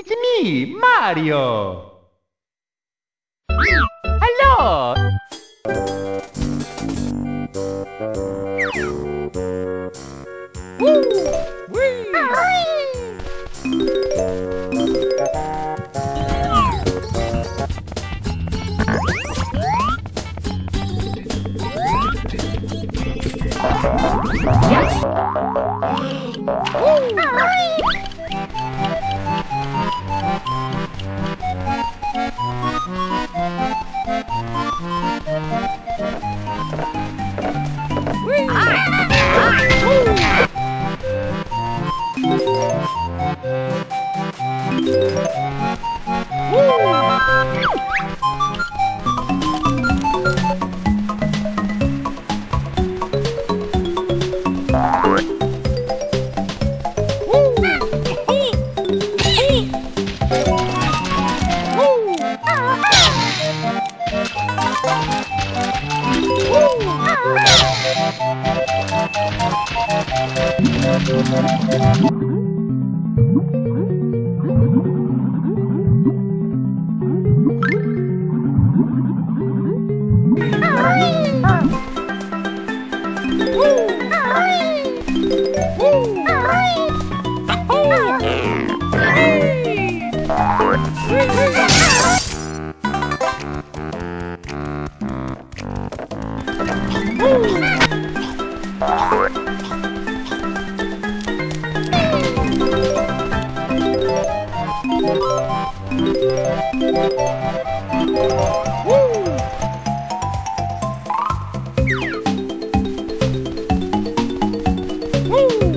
It's me, Mario! Hello! Woo! Woo! Oh! Whee! Woo!